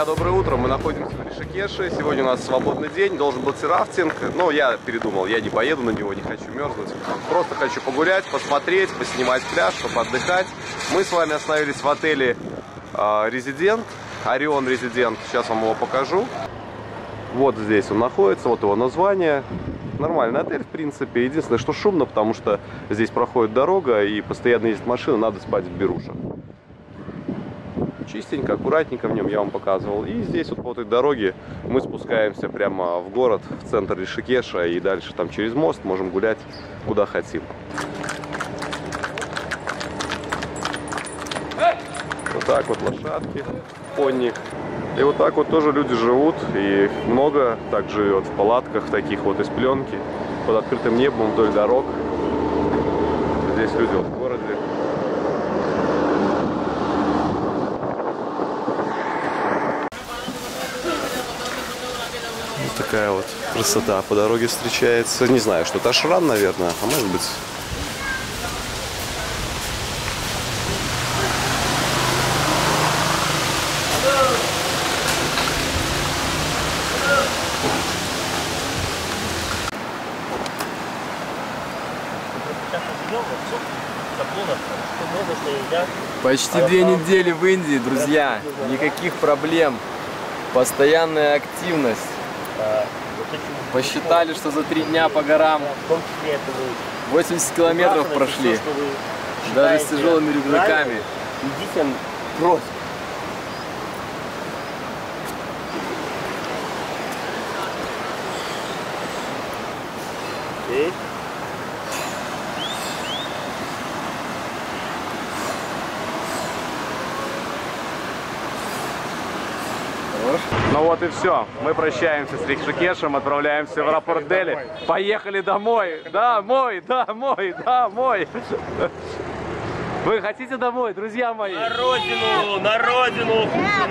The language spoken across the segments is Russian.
Друзья, доброе утро. Мы находимся в Ришикеше. Сегодня у нас свободный день. Должен быть рафтинг. Но я передумал. Я не поеду на него, не хочу мерзнуть. Просто хочу погулять, посмотреть, поснимать пляж, чтобы отдыхать. Мы с вами остановились в отеле Резидент. Орион Резидент. Сейчас вам его покажу. Вот здесь он находится. Вот его название. Нормальный отель, в принципе. Единственное, что шумно, потому что здесь проходит дорога и постоянно ездит машина, надо спать в берушах чистенько, аккуратненько в нем я вам показывал. И здесь вот по этой дороге мы спускаемся прямо в город, в центр Ришикеша, и дальше там через мост можем гулять куда хотим. Вот так вот лошадки, конник. И вот так вот тоже люди живут, и много так живет в палатках таких вот из пленки, под открытым небом вдоль дорог. Здесь люди вот в городе такая вот красота по дороге встречается. Не знаю, что это Ашрам, наверное, а может быть... Почти две недели в Индии, друзья. Никаких проблем. Постоянная активность. Посчитали, что за три дня по горам 80 километров прошли. Даже с тяжелыми рюкзаками. Идите прочь. Okay. Ну вот и все. Мы прощаемся с Рикшикешем, отправляемся в аэропорт Дели. Поехали домой. Домой, домой, домой. Вы хотите домой, друзья мои? На родину, на родину.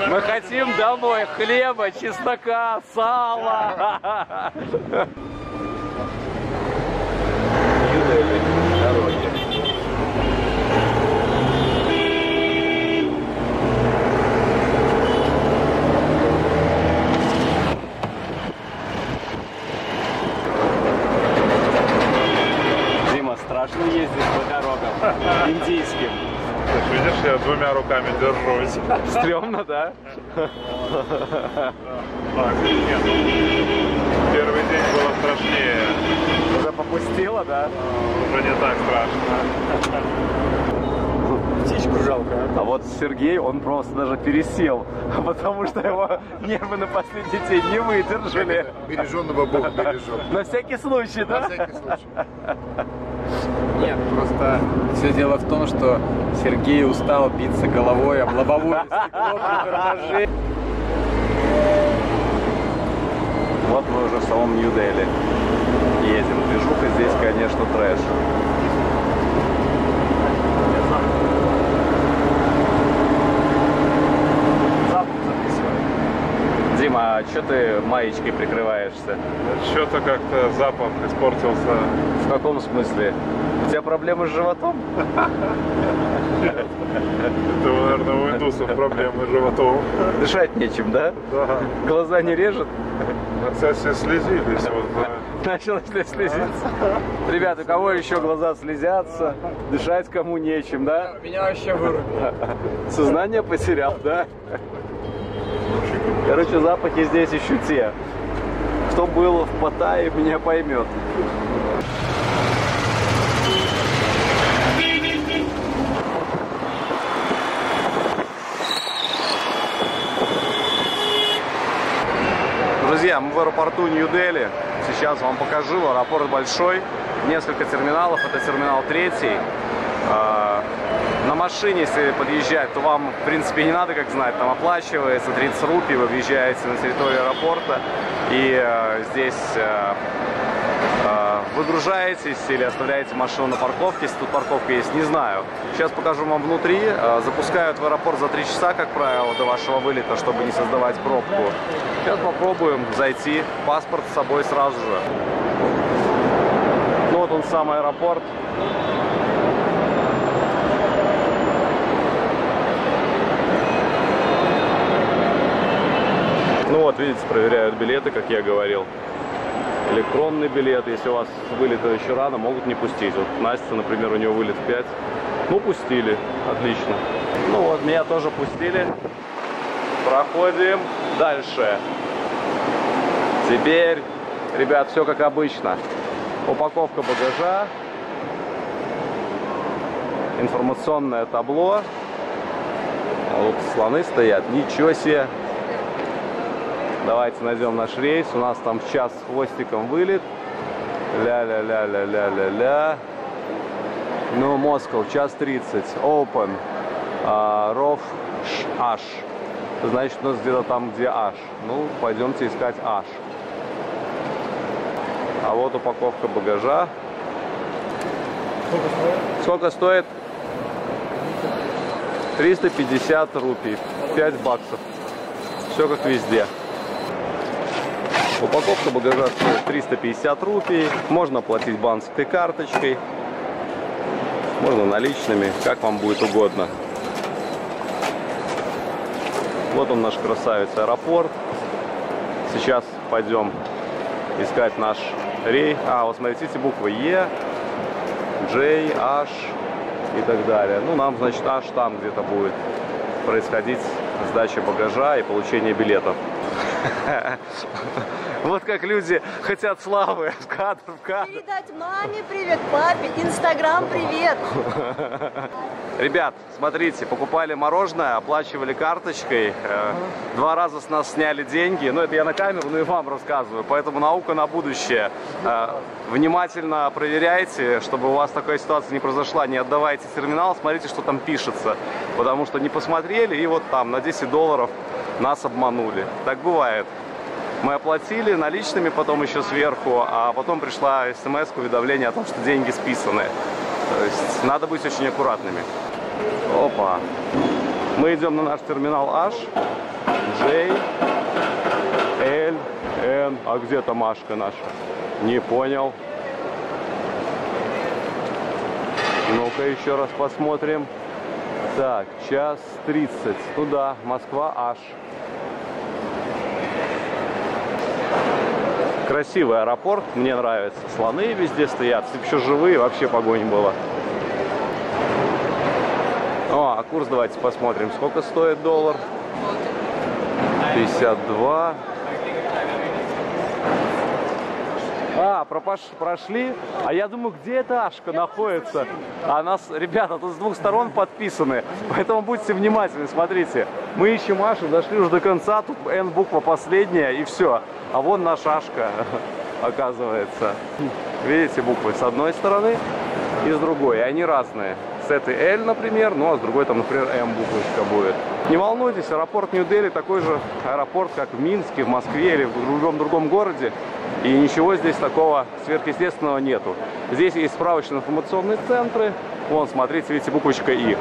Мы хотим домой хлеба, чеснока, сала. Дороги. Страшно ездить по дорогам индийским. Видишь, я двумя руками держусь. Стремно, да? Так, нет. Первый день было страшнее. Уже попустило, да? Уже не так страшно. Птичку жалко. А вот Сергей, он просто даже пересел, потому что его нервы на последний день не выдержали. Береженного Бог бережет. На всякий случай, На да? всякий случай. Нет, просто все дело в том, что Сергей устал биться головой об лобовое стекло при. Вот мы уже в самом Нью-Дели едем. Движуха здесь, конечно, трэш. Дима, а что ты маечкой прикрываешься? Что-то как-то запах испортился. В каком смысле? У тебя проблемы с животом? Это, наверное, у индусов проблемы с животом. Дышать нечем, да? Да. Глаза не режет? Все слезились. Вот, да. Начало слезиться. Ребята, у кого еще глаза слезятся, дышать кому нечем, да? Меня вообще вырубило. Сознание потерял, да? Короче, запахи здесь еще те. Кто был в Паттайе, меня поймет. Друзья, мы в аэропорту Нью-Дели. Сейчас вам покажу. Аэропорт большой. Несколько терминалов. Это терминал третий. На машине, если подъезжать, то вам, в принципе, не надо, как знать, там оплачивается 30 рупий, вы въезжаете на территорию аэропорта, и э, здесь э, э, выгружаетесь или оставляете машину на парковке, если тут парковка есть, не знаю. Сейчас покажу вам внутри. Э, Запускают в аэропорт за 3 часа, как правило, до вашего вылета, чтобы не создавать пробку. Сейчас попробуем зайти. Паспорт с собой сразу же. Вот он сам аэропорт. Ну вот, видите, проверяют билеты, как я говорил. Электронный билет, если у вас вылет еще рано, могут не пустить. Вот Настя, например, у нее вылет в 5. Ну, пустили. Отлично. Ну вот, меня тоже пустили. Проходим дальше. Теперь, ребят, все как обычно. Упаковка багажа. Информационное табло. Вот слоны стоят. Ничего себе. Давайте найдем наш рейс. У нас там в час с хвостиком вылет. Ля-ля-ля-ля-ля-ля-ля. Ну, Москва, час 30. Open. А, Ров Аш. Значит, у нас где-то там, где Аш. Ну, пойдемте искать Аш. А вот упаковка багажа. Сколько стоит? 350 рупий. 5 баксов. Все как везде. Упаковка багажа стоит 350 рупий. Можно платить банковской карточкой. Можно наличными, как вам будет угодно. Вот он наш красавец аэропорт. Сейчас пойдем искать наш рей. А, вот смотрите, буквы Е, J, H и так далее. Ну, нам, значит, H там где-то будет происходить сдача багажа и получение билетов. Вот как люди хотят славы в кадр, в кадр. Передать маме привет, папе, Инстаграм привет. Ребят, смотрите, покупали мороженое, оплачивали карточкой. э, Два раза с нас сняли деньги. Ну, это я на камеру, ну и вам рассказываю. Поэтому наука на будущее. Э, Внимательно проверяйте, чтобы у вас такая ситуация не произошла. Не отдавайте терминал, смотрите, что там пишется. Потому что не посмотрели, и вот там на 10 долларов нас обманули. Так бывает. Мы оплатили наличными потом еще сверху, а потом пришла смс уведомление о том, что деньги списаны. То есть надо быть очень аккуратными. Опа. Мы идем на наш терминал H, J, L, N. А где там Машка наша? Не понял. Ну-ка еще раз посмотрим. Так, час 30. Ну да, Москва H. Красивый аэропорт, мне нравится. Слоны везде стоят, если еще живые, вообще погонь была. О, а курс давайте посмотрим. Сколько стоит доллар? 52. А, пропаш, прошли. А я думаю, где эта Ашка находится? А нас, ребята, тут с двух сторон подписаны. Поэтому будьте внимательны, смотрите. Мы ищем Ашу, дошли уже до конца. Тут N буква последняя и все. А вон наша Ашка, оказывается. Видите буквы с одной стороны и с другой. И они разные. С этой L, например, ну а с другой там, например, M буквочка будет. Не волнуйтесь, аэропорт Нью-Дели такой же аэропорт, как в Минске, в Москве или в любом другом городе. И ничего здесь такого сверхъестественного нету. Здесь есть справочные информационные центры. Вон, смотрите, видите, буквочка И.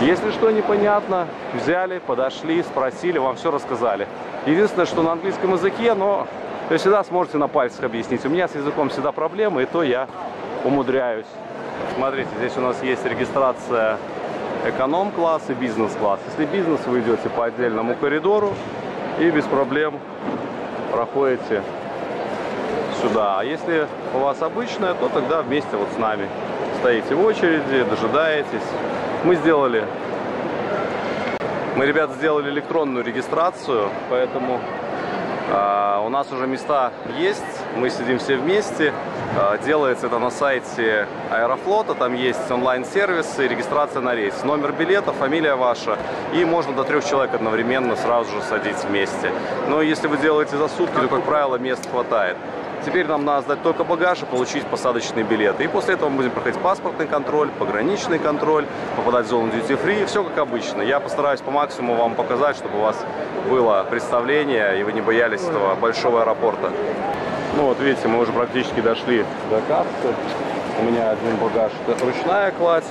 Если что непонятно, взяли, подошли, спросили, вам все рассказали. Единственное, что на английском языке, но вы всегда сможете на пальцах объяснить. У меня с языком всегда проблемы, и то я умудряюсь. Смотрите, здесь у нас есть регистрация эконом-класс и бизнес-класс. Если бизнес, вы идете по отдельному коридору и без проблем проходите сюда. А если у вас обычная, то тогда вместе вот с нами стоите в очереди, дожидаетесь. Мы сделали, мы, ребят, сделали электронную регистрацию, поэтому а, у нас уже места есть, мы сидим все вместе. А, делается это на сайте Аэрофлота, там есть онлайн-сервисы, регистрация на рейс. Номер билета, фамилия ваша, и можно до трех человек одновременно сразу же садить вместе. Но если вы делаете за сутки, то, как правило, мест хватает. Теперь нам надо сдать только багаж и получить посадочные билеты. И после этого мы будем проходить паспортный контроль, пограничный контроль, попадать в зону duty free. Все как обычно. Я постараюсь по максимуму вам показать, чтобы у вас было представление и вы не боялись этого большого аэропорта. Ну вот видите, мы уже практически дошли до кассы. У меня один багаж это ручная кладь.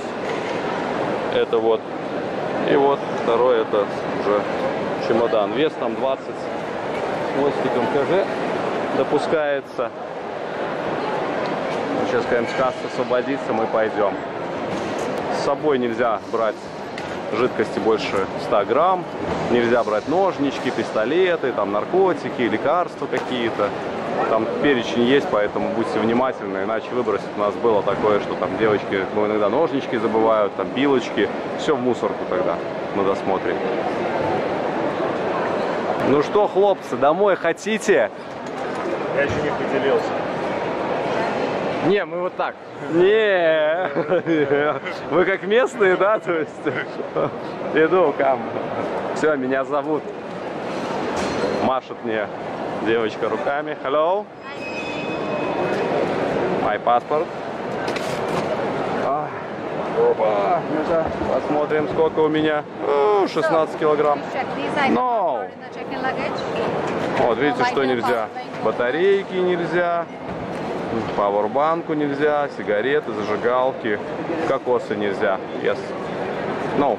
Это вот. И вот второй это уже чемодан. Вес там 20 с хвостиком кг допускается. Сейчас какая-нибудь касса освободится, мы пойдем. С собой нельзя брать жидкости больше 100 грамм. Нельзя брать ножнички, пистолеты, там наркотики, лекарства какие-то. Там перечень есть, поэтому будьте внимательны, иначе выбросить у нас было такое, что там девочки ну, иногда ножнички забывают, там пилочки, все в мусорку тогда на досмотре. Ну что, хлопцы, домой хотите? Я еще не поделился. Не, мы вот так. Не, вы как местные, да, то есть? Иду кам. Все, меня зовут. Машет мне девочка руками. Hello. My passport. А, Опа, посмотрим, сколько у меня. О, 16 килограмм. No. Вот, видите, что нельзя. Батарейки нельзя. Пауэрбанку нельзя, сигареты, зажигалки, кокосы нельзя. Yes. No.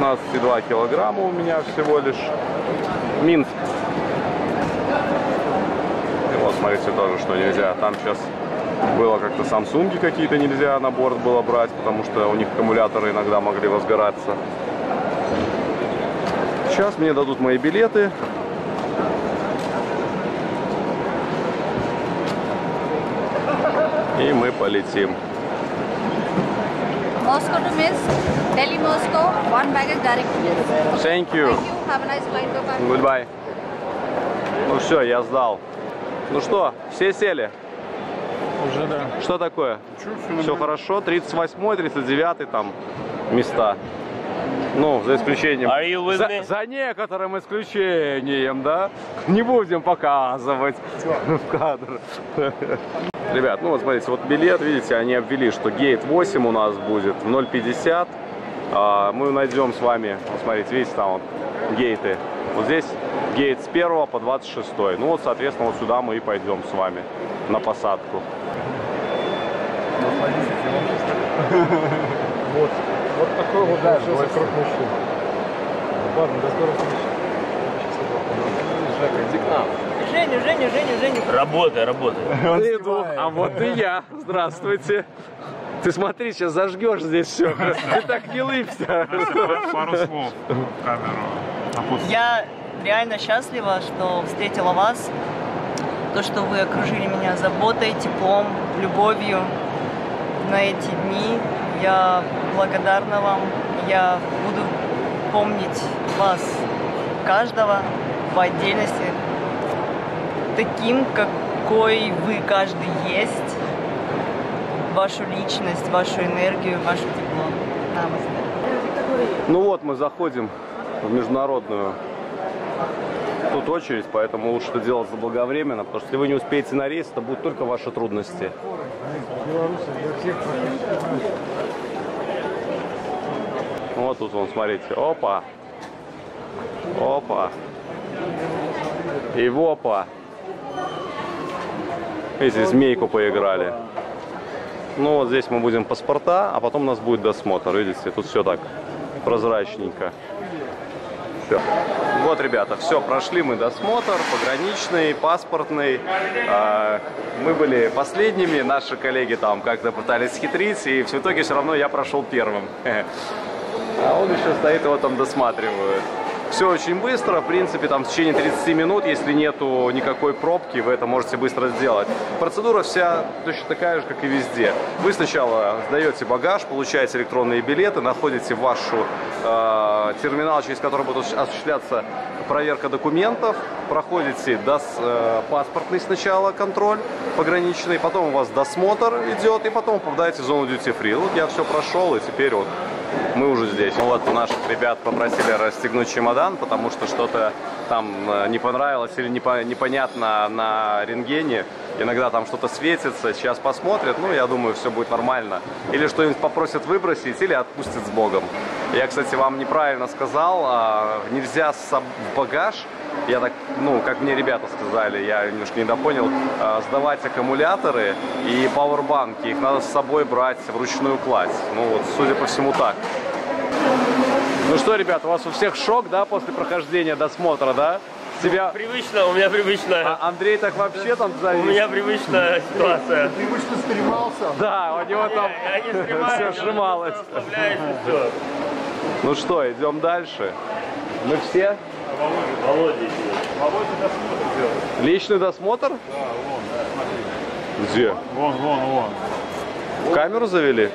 16,2 килограмма у меня всего лишь. Минск. И вот, смотрите, тоже, что нельзя. Там сейчас было как-то Самсунги какие-то нельзя на борт было брать, потому что у них аккумуляторы иногда могли возгораться. Сейчас мне дадут мои билеты. И мы полетим. Moscow to Minsk, Delhi, Moscow, one baggage direct to Minsk. Thank you. Thank you. Have a nice flight. Bye-bye. Goodbye. Ну все, я сдал. Ну что, все сели? Уже да. Что такое? Все хорошо? 38 39 там места. Ну, за исключением... Are you with за, me? за некоторым исключением, да? Не будем показывать в кадр. Ребят, ну вот смотрите, вот билет, видите, они обвели, что гейт 8 у нас будет в 0.50. А, мы найдем с вами, вот смотрите, видите, там вот гейты. Вот здесь гейт с 1 по 26. Ну вот, соответственно, вот сюда мы и пойдем с вами на посадку. Вот. Вот такой вот получился круг мужчин. Ладно, до скорых встреч. Жека, иди к нам. Женя, Женя, Женя, Женя. Работай, работай. Иду. А вот и я. Здравствуйте. Ты смотри, сейчас зажгешь здесь все. Ты так не лыбся. Пару слов в камеру. Я реально счастлива, что встретила вас. То, что вы окружили меня заботой, теплом, любовью на эти дни. Я благодарна вам. Я буду помнить вас, каждого по отдельности, таким, какой вы каждый есть, вашу личность, вашу энергию, ваше тепло. Намасте. Ну вот мы заходим в международную тут очередь, поэтому лучше это делать заблаговременно, потому что если вы не успеете на рейс, это будут только ваши трудности. Вот тут вон, смотрите, опа, опа, и в опа. Видите, змейку поиграли. Ну вот здесь мы будем паспорта, а потом у нас будет досмотр. Видите, тут все так прозрачненько. Всё. Вот, ребята, все, прошли мы досмотр, пограничный, паспортный. А, Мы были последними, наши коллеги там как-то пытались хитрить, и в итоге все равно я прошел первым. А он еще стоит, его там досматривают. Все очень быстро, в принципе, там в течение 30 минут, если нету никакой пробки, вы это можете быстро сделать. Процедура вся точно такая же, как и везде. Вы сначала сдаете багаж, получаете электронные билеты, находите вашу э, терминал, через который будет осуществляться проверка документов, проходите дос, э, паспортный сначала контроль пограничный, потом у вас досмотр идет, и потом попадаете в зону duty free. Вот я все прошел, и теперь вот мы уже здесь. Ну вот наших ребят попросили расстегнуть чемодан, потому что что-то там э, не понравилось или непо- непонятно на рентгене. Иногда там что-то светится, сейчас посмотрят, ну, я думаю, все будет нормально. Или что-нибудь попросят выбросить, или отпустят с Богом. Я, кстати, вам неправильно сказал, а, нельзя в багаж, я так, ну, как мне ребята сказали, я немножко недопонял, а, сдавать аккумуляторы и пауэрбанки, их надо с собой брать вручную кладь. Ну, вот, судя по всему, так. Ну что, ребята, у вас у всех шок, да, после прохождения досмотра, да? Тебя... Привычно, у меня привычная, А Андрей так вообще там у завис. меня привычная ситуация. Ты вышли стремался. Да, у него там Я не снимаю, все я сжималось. расслабляюсь и все. Ну что, идем дальше. Мы все? Володя, Личный досмотр? Да, вон, Где? Вон, вон, вон. В камеру завели?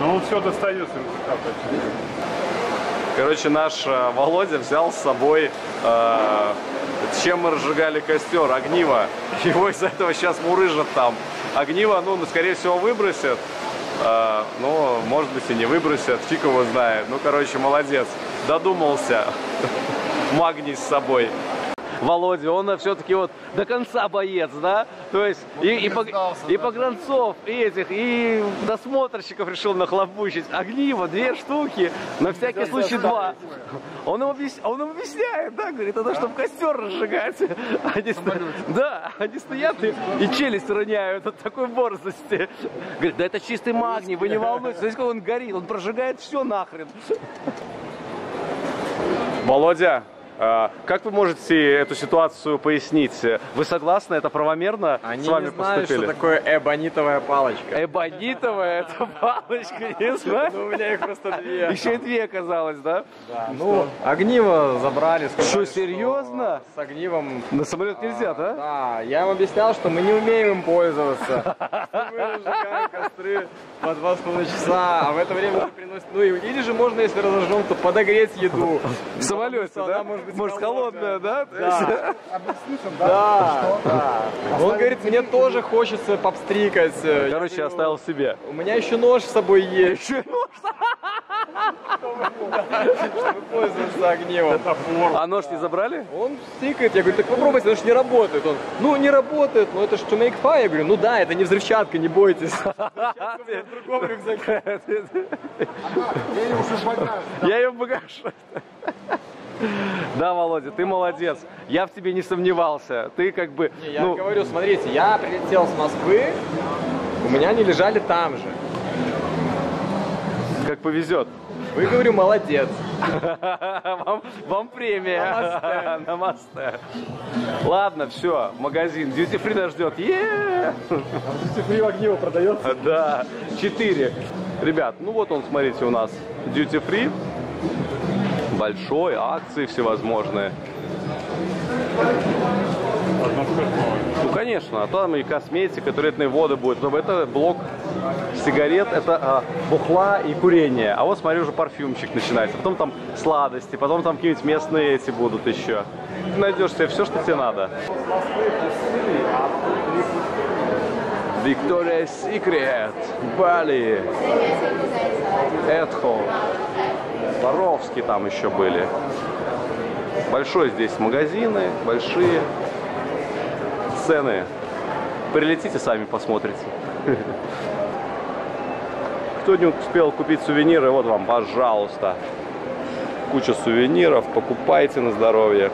Ну он все достается РЗК почти. Короче, наш э, Володя взял с собой, э, чем мы разжигали костер, огниво. Его из-за этого сейчас мурыжат там. Огниво, ну, скорее всего, выбросят. Э, ну, может быть, и не выбросят, фиг его знает. Ну, короче, молодец. Додумался. Магний с собой. Володя, он все-таки вот до конца боец, да? То есть и, и, пог- и погранцов, и этих, и досмотрщиков решил нахлобучить. Огниво, две штуки, на всякий случай два. Он им, объяс- он им объясняет, да, говорит, это чтобы костер разжигать. Они, sto- да, они стоят и, и челюсть роняют от такой борзости. Говорит, да это чистый магний, вы не волнуйтесь. Смотрите, как он горит, он прожигает все нахрен. Володя, а, как вы можете эту ситуацию пояснить? Вы согласны, это правомерно Они с вами не знают, поступили? что такое эбонитовая палочка. Эбонитовая это палочка, не знаю. Ну, у меня их просто две. Еще и две оказалось, да? Ну, огниво забрали. Что, серьезно? С огнивом На самолет нельзя, да? Да, я им объяснял, что мы не умеем им пользоваться. Мы разжигаем костры по два с половиной часа, а в это время уже приносят... Ну, и- или же можно, если разожжем, то подогреть еду. В самолете, да? она может быть Может, холодная, да? Да. Да, да. Он говорит, мне тоже хочется попстрикать. Короче, оставил себе. У меня еще нож с собой есть. Еще нож? Чтобы пользоваться огнивом. А нож не забрали? Он стикает, я говорю, так попробуйте, он же не работает. Он, ну не работает, но это же to make fire. Я говорю, ну да, это не взрывчатка, не бойтесь. Я ее уже в багаж. Я ее в багаж. Да, Володя, ты молодец. Я в тебе не сомневался. Ты как бы, Не, Я ну, говорю, смотрите, я прилетел с Москвы, у меня они лежали там же. как повезет. Вы, говорю, молодец. Вам, вам премия. Намасте. Ладно, все, магазин. Duty Free нас ждет. Е! Фри огниво продается. Да, 4. Ребят, ну вот он, смотрите, у нас Duty Free. Большой, акции всевозможные. Ну, конечно, а там и косметика, туалетные воды будут. Но это блок сигарет, это а, бухла и курение. А вот смотри, уже парфюмчик начинается. Потом там сладости, потом там какие-нибудь местные эти будут еще. Ты найдешь себе все, что тебе надо. Victoria's Secret, Бали, Эдхо, Воровский там еще были. Большой здесь магазины, большие цены. Прилетите, сами посмотрите. Кто не успел купить сувениры, вот вам, пожалуйста. Куча сувениров, покупайте на здоровье.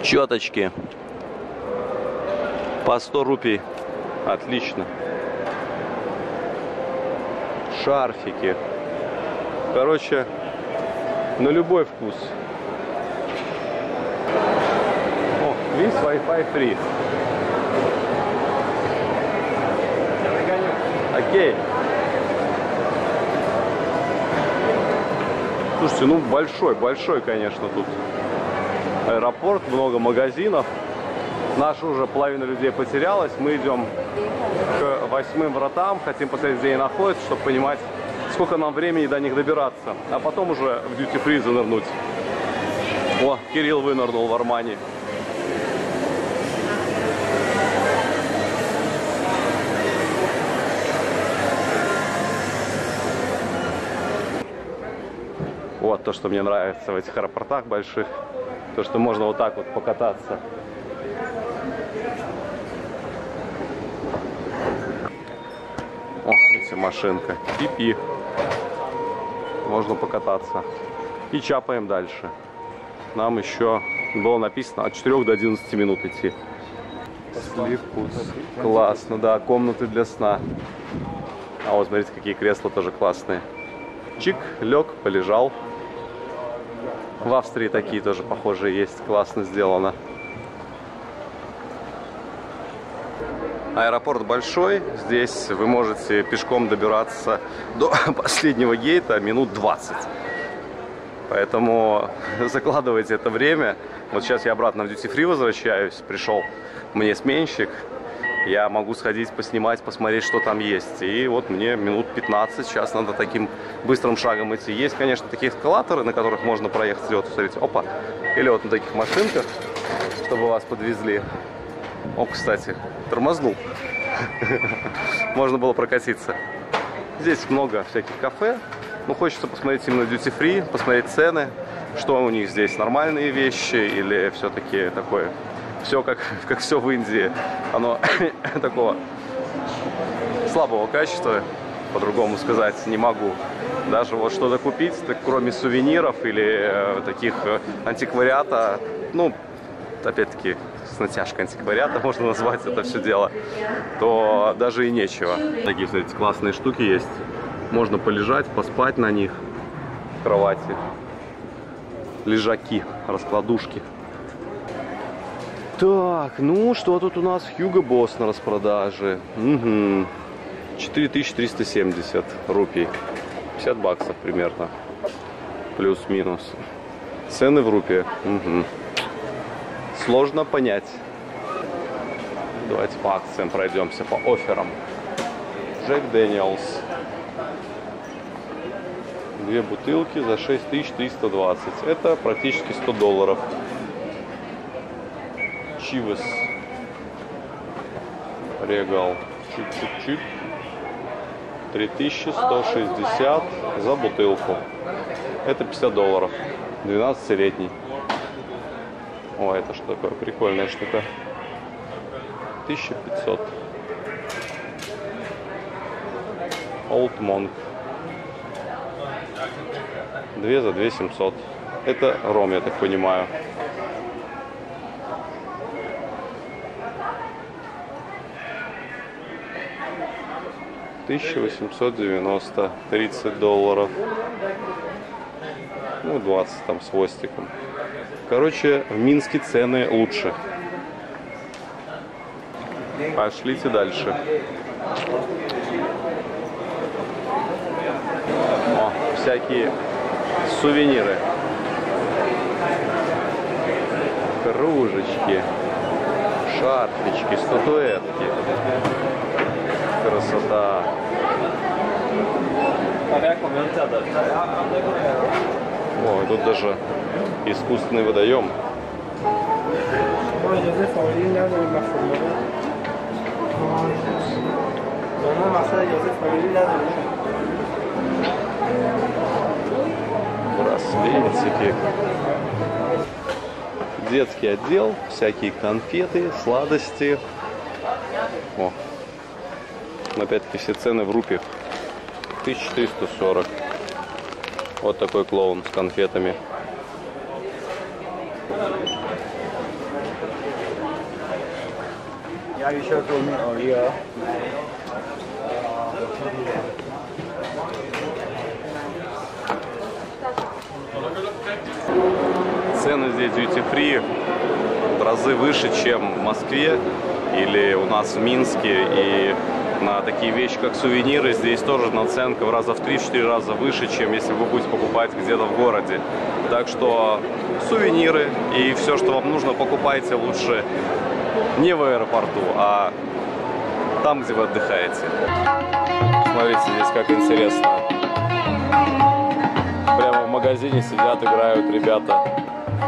Четочки. По 100 рупий. Отлично. Шарфики. Короче, на любой вкус. О, весь Wi-Fi free. Окей. Слушайте, ну большой, большой, конечно, тут аэропорт, много магазинов. Наша уже половина людей потерялась. Мы идем к восьмым вратам, хотим посмотреть, где они находятся, чтобы понимать, сколько нам времени до них добираться. А потом уже в free занырнуть. О, Кирилл вынырнул в Армани. Вот то, что мне нравится в этих аэропортах больших. То, что можно вот так вот покататься. О, эти машинка. Пипи. Можно покататься. И чапаем дальше. Нам еще было написано от 4 до 11 минут идти. Слипус. Классно, да. Комнаты для сна. А вот смотрите, какие кресла тоже классные. Чик, лег, полежал. В Австрии такие тоже похожие есть. Классно сделано. Аэропорт большой. Здесь вы можете пешком добираться до последнего гейта минут 20. Поэтому закладывайте это время. Вот сейчас я обратно в Duty Free возвращаюсь. Пришел мне сменщик. Я могу сходить поснимать, посмотреть, что там есть. И вот мне минут 15. Сейчас надо таким быстрым шагом идти. Есть, конечно, такие эскалаторы, на которых можно проехать. Вот, смотрите, опа. Или вот на таких машинках, чтобы вас подвезли. О, кстати, тормознул. Можно было прокатиться. Здесь много всяких кафе. Ну, хочется посмотреть именно duty free, посмотреть цены, что у них здесь, нормальные вещи или все-таки такое, все как, как все в Индии, оно такого слабого качества, по-другому сказать не могу. Даже вот что-то купить, так кроме сувениров или э, таких э, антиквариата, ну, опять-таки, с натяжкой антиквариата можно назвать это все дело, то даже и нечего. Такие, кстати, классные штуки есть. Можно полежать, поспать на них кровати. Лежаки, раскладушки. Так, ну что тут у нас? Hugo Boss на распродаже. Угу. 4370 рупий. 50 баксов примерно. Плюс-минус. Цены в рупе. Угу. Сложно понять. Давайте по акциям пройдемся, по офферам. Джек Дэниелс. Две бутылки за 6320. Это практически 100 долларов. Чивес. Регал. Чуть-чуть-чуть. 3160 за бутылку. Это 50 долларов. 12-летний. О, это что такое? Прикольная штука. 1500. Old Monk. 2 за 2700. Это ром, я так понимаю. Тысяча восемьсот девяносто, тридцать долларов. Ну, 20 там с хвостиком. Короче, в Минске цены лучше. Пошлите дальше. О, всякие сувениры. Кружечки, шарфички, статуэтки. Красота. О, и тут даже искусственный водоем. Браслетики. Детский отдел, всякие конфеты, сладости. О, но опять-таки все цены в рупиях. 1440. Вот такой клоун с конфетами. Цены здесь duty free в разы выше, чем в Москве или у нас в Минске. И на такие вещи, как сувениры, здесь тоже наценка в раза в 3-4 раза выше, чем если вы будете покупать где-то в городе. Так что сувениры и все, что вам нужно, покупайте лучше не в аэропорту, а там, где вы отдыхаете. Смотрите, здесь как интересно. Прямо в магазине сидят, играют ребята.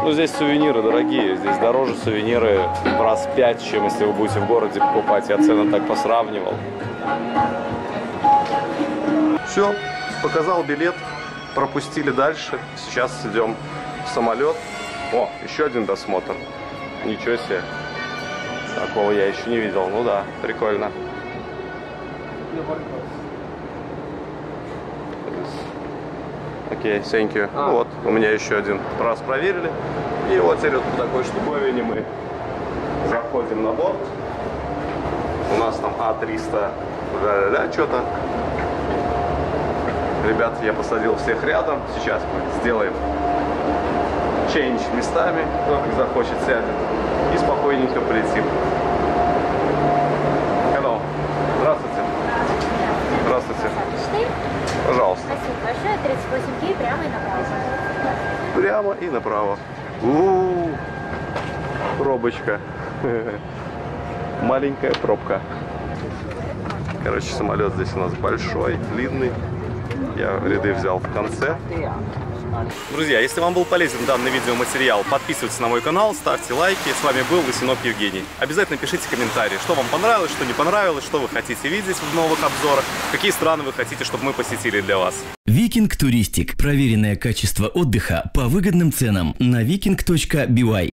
Ну, здесь сувениры дорогие. Здесь дороже сувениры в раз пять, чем если вы будете в городе покупать. Я цены так посравнивал. Все, показал билет, пропустили дальше. Сейчас идем в самолет. О, еще один досмотр. Ничего себе. Такого я еще не видел. Ну да, прикольно. Окей, thank you. Ну вот, у меня еще один раз проверили. И вот теперь вот по такой штуковине мы заходим на борт. У нас там А300, да-да-да, что-то. Ребят, я посадил всех рядом. Сейчас мы сделаем чейндж местами, кто как захочет сядет и спокойненько полетим. Hello. Здравствуйте. Здравствуйте. Пожалуйста. Спасибо большое. 38 кей прямо и направо. Прямо и направо. У-у-у. Пробочка. Маленькая пробка. Короче, самолет здесь у нас большой, длинный. Я ряды взял в конце. Друзья, если вам был полезен данный видеоматериал, подписывайтесь на мой канал, ставьте лайки. С вами был Лысинов Евгений. Обязательно пишите комментарии, что вам понравилось, что не понравилось, что вы хотите видеть в новых обзорах, какие страны вы хотите, чтобы мы посетили для вас. Викинг Туристик. Проверенное качество отдыха по выгодным ценам на viking.by.